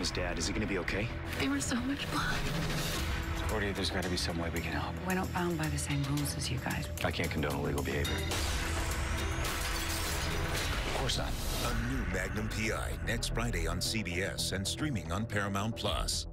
his dad. Is he gonna be okay? There was so much blood. Gordy, there's gotta be some way we can help. We're not bound by the same rules as you guys. I can't condone illegal behavior. Of course not. A new Magnum PI next Friday on CBS and streaming on Paramount Plus.